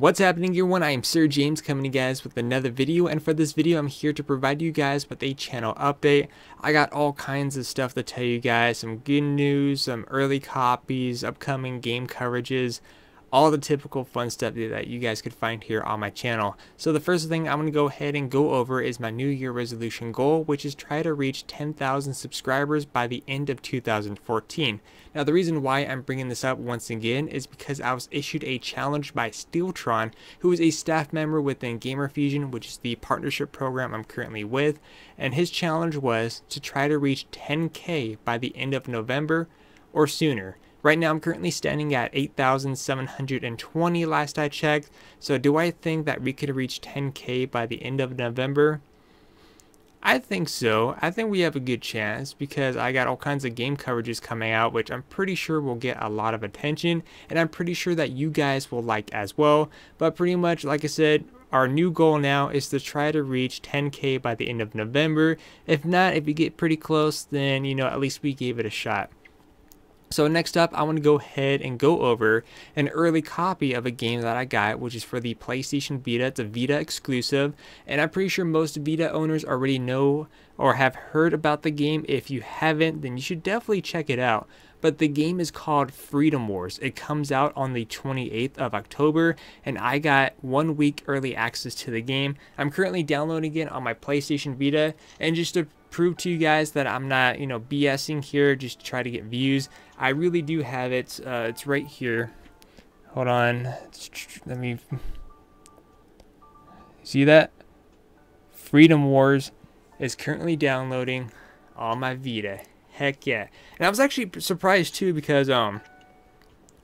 What's happening everyone, I am Sir James coming to you guys with another video and for this video I'm here to provide you guys with a channel update. I got all kinds of stuff to tell you guys, some good news, some early copies, upcoming game coverages, all the typical fun stuff that you guys could find here on my channel. So the first thing I'm going to go ahead and go over is my new year resolution goal, which is try to reach 10,000 subscribers by the end of 2014. Now the reason why I'm bringing this up once again is because I was issued a challenge by Steeltron, who is a staff member within Gamer Fuzion, which is the partnership program I'm currently with, and his challenge was to try to reach 10k by the end of November or sooner. Right now, I'm currently standing at 8,720 last I checked. So do I think that we could reach 10K by the end of November? I think so. I think we have a good chance because I got all kinds of game coverages coming out, which I'm pretty sure will get a lot of attention, and I'm pretty sure that you guys will like as well. But pretty much, like I said, our new goal now is to try to reach 10k by the end of November. If not, if we get pretty close, then you know at least we gave it a shot. So next up, I want to go ahead and go over an early copy of a game that I got, which is for the PlayStation Vita. It's a Vita exclusive, and I'm pretty sure most Vita owners already know or have heard about the game. If you haven't, then you should definitely check it out. But the game is called Freedom Wars. It comes out on the 28th of October, and I got one week early access to the game. I'm currently downloading it on my PlayStation Vita, and just to prove to you guys that I'm not, you know, BSing here just to try to get views. I really do have it. Uh, it's right here. Hold on. Let me... See that? Freedom Wars is currently downloading on my Vita. Heck yeah. And I was actually surprised too because um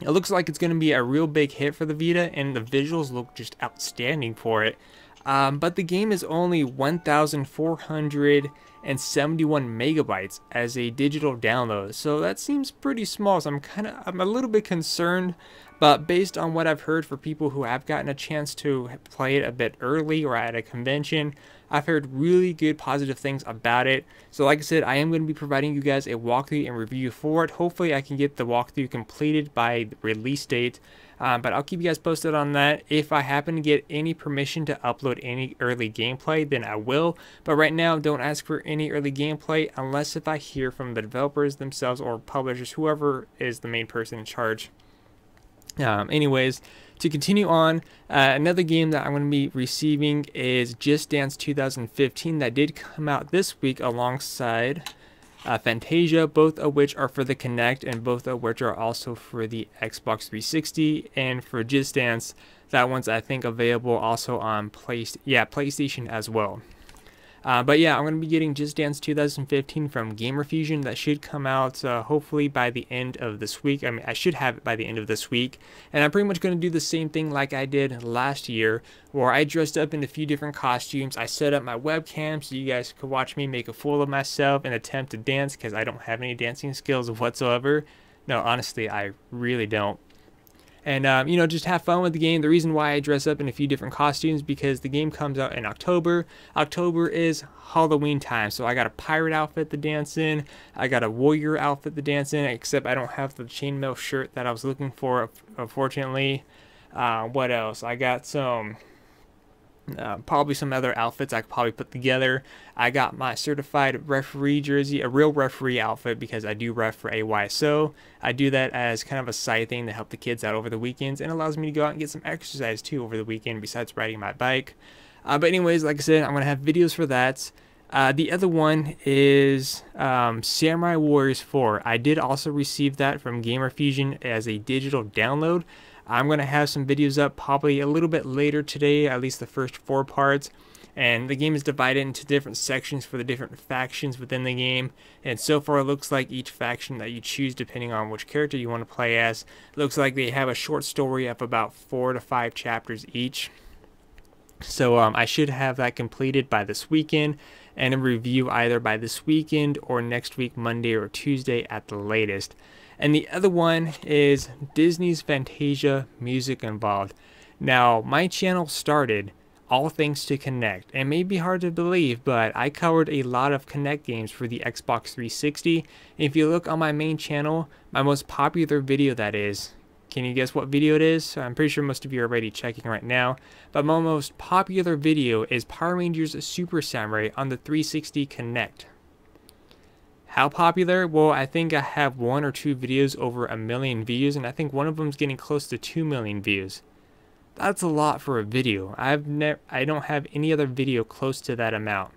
it looks like it's going to be a real big hit for the Vita and the visuals look just outstanding for it. Um, but the game is only 1,471 megabytes as a digital download, so that seems pretty small. So I'm kind of, I'm a little bit concerned. But based on what I've heard for people who have gotten a chance to play it a bit early or at a convention, I've heard really good positive things about it. So like I said, I am going to be providing you guys a walkthrough and review for it. Hopefully I can get the walkthrough completed by release date. Um, but I'll keep you guys posted on that. If I happen to get any permission to upload any early gameplay, then I will. But right now, don't ask for any early gameplay unless if I hear from the developers themselves or publishers, whoever is the main person in charge. Um, anyways, to continue on, uh, another game that I'm going to be receiving is Just Dance 2015 that did come out this week alongside uh, Fantasia, both of which are for the Kinect and both of which are also for the Xbox 360 and for Just Dance. That one's I think available also on Play yeah PlayStation as well. Uh, but yeah, I'm going to be getting Just Dance 2015 from Gamer Fuzion. That should come out uh, hopefully by the end of this week. I mean, I should have it by the end of this week. And I'm pretty much going to do the same thing like I did last year, where I dressed up in a few different costumes. I set up my webcam so you guys could watch me make a fool of myself and attempt to dance because I don't have any dancing skills whatsoever. No, honestly, I really don't and um, you know just have fun with the game. The reason why i dress up in a few different costumes because the game comes out in october. October is halloween time so i got a pirate outfit to dance in. I got a warrior outfit to dance in except i don't have the chainmail shirt that i was looking for unfortunately. Uh, what else? I got some uh, probably some other outfits I could probably put together. I got my certified referee jersey, a real referee outfit because I do ref for AYSO. I do that as kind of a side thing to help the kids out over the weekends and allows me to go out and get some exercise too over the weekend besides riding my bike. Uh, but anyways, like I said, I'm going to have videos for that. Uh, the other one is um, Samurai Warriors 4. I did also receive that from Gamer Fuzion as a digital download. I'm going to have some videos up probably a little bit later today, at least the first four parts. And the game is divided into different sections for the different factions within the game. And so far it looks like each faction that you choose, depending on which character you want to play as, looks like they have a short story of about four to five chapters each. So um, I should have that completed by this weekend and a review either by this weekend or next week, Monday or Tuesday at the latest. And the other one is Disney's Fantasia Music Evolved. Now, my channel started all thanks to Kinect. It may be hard to believe, but I covered a lot of Kinect games for the Xbox 360. If you look on my main channel, my most popular video that is Can you guess what video it is? I'm pretty sure most of you are already checking right now. But my most popular video is Power Rangers Super Samurai on the 360 Kinect. How popular? Well, I think I have one or two videos over a million views, and I think one of them is getting close to 2 million views. That's a lot for a video. I've never, I don't have any other video close to that amount.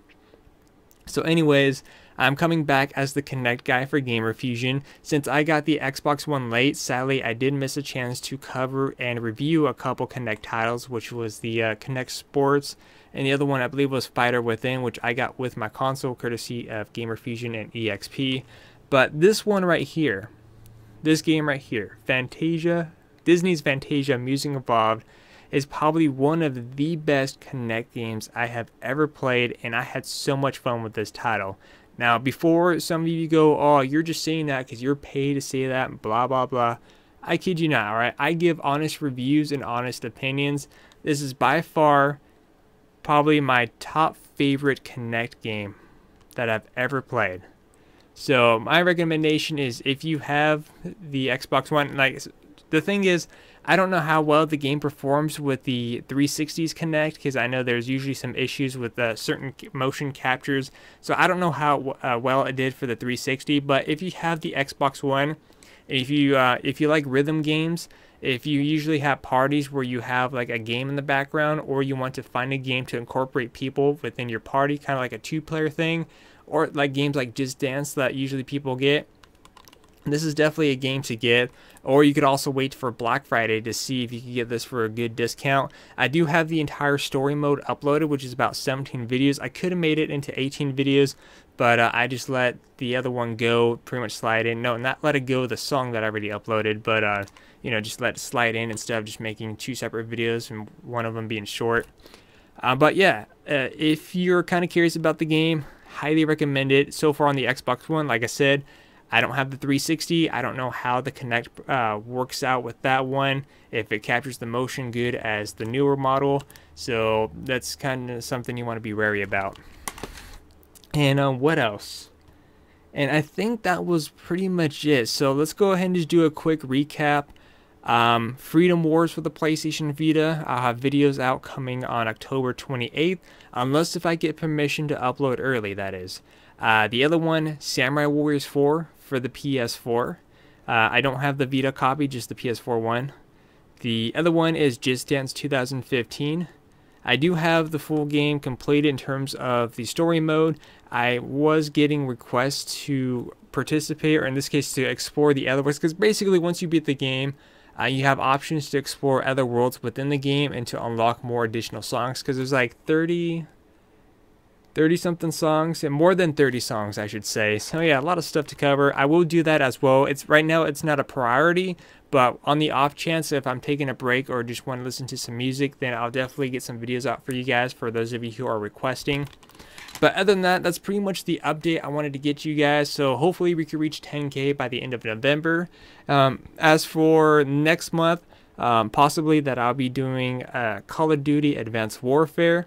So anyways, I'm coming back as the Kinect guy for Gamer Fuzion. Since I got the Xbox One late, sadly I did miss a chance to cover and review a couple Kinect titles, which was the uh, Kinect Sports, and the other one I believe was Fighter Within, which I got with my console courtesy of Gamer Fuzion and EXP. But this one right here, this game right here, Fantasia, Disney's Fantasia Music Evolved, is probably one of the best Kinect games I have ever played, and I had so much fun with this title. Now, before some of you go, oh, you're just saying that because you're paid to say that, blah, blah, blah. I kid you not, all right? I give honest reviews and honest opinions. This is by far probably my top favorite Kinect game that I've ever played. So my recommendation is if you have the Xbox One, like the thing is, I don't know how well the game performs with the 360s Kinect because I know there's usually some issues with uh, certain motion captures. So I don't know how uh, well it did for the 360. But if you have the Xbox One, if you uh, if you like rhythm games, if you usually have parties where you have like a game in the background, or you want to find a game to incorporate people within your party, kind of like a two-player thing, or like games like Just Dance that usually people get this is definitely a game to get, or you could also wait for Black Friday to see if you can get this for a good discount. I do have the entire story mode uploaded, which is about 17 videos. I could have made it into 18 videos, but uh, I just let the other one go, pretty much slide in. No, not let it go, the song that I already uploaded, but uh, you know, just let it slide in instead of just making two separate videos and one of them being short. Uh, but yeah, uh, if you're kind of curious about the game, highly recommend it. So far on the Xbox One, like I said, I don't have the 360. I don't know how the Kinect uh, works out with that one, if it captures the motion good as the newer model. So that's kind of something you want to be wary about. And uh, what else? And I think that was pretty much it. So let's go ahead and just do a quick recap. Um, Freedom Wars for the PlayStation Vita. I'll have videos out coming on October 28th, unless if I get permission to upload early, that is. Uh, the other one, Samurai Warriors 4 for the PS4. Uh, I don't have the Vita copy, just the PS4 one. The other one is Just Dance 2015. I do have the full game completed in terms of the story mode. I was getting requests to participate, or in this case, to explore the other worlds, because basically, once you beat the game, uh, you have options to explore other worlds within the game and to unlock more additional songs, because there's like 30, 30 something songs and more than 30 songs I should say. So yeah a lot of stuff to cover. I will do that as well. It's right now it's not a priority but on the off chance if I'm taking a break or just want to listen to some music then I'll definitely get some videos out for you guys for those of you who are requesting. But other than that that's pretty much the update I wanted to get you guys. So hopefully we can reach 10k by the end of November. Um, as for next month um, possibly that I'll be doing uh, Call of Duty Advanced Warfare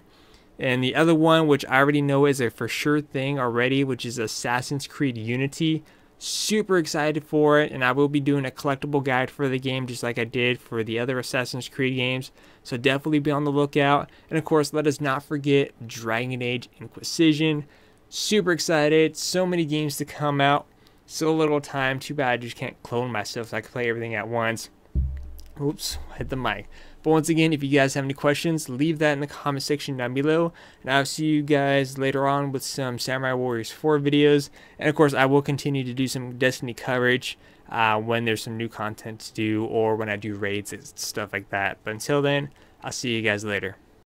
and the other one, which I already know is a for sure thing already, which is Assassin's Creed Unity. Super excited for it, and I will be doing a collectible guide for the game just like I did for the other Assassin's Creed games. So definitely be on the lookout. And of course, let us not forget Dragon Age Inquisition. Super excited. So many games to come out. So little time. Too bad I just can't clone myself so I can play everything at once. Oops, hit the mic. But once again, if you guys have any questions, leave that in the comment section down below. And I'll see you guys later on with some Samurai Warriors 4 videos. And of course, I will continue to do some Destiny coverage uh, when there's some new content to do or when I do raids and stuff like that. But until then, I'll see you guys later.